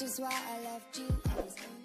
which is why I left you.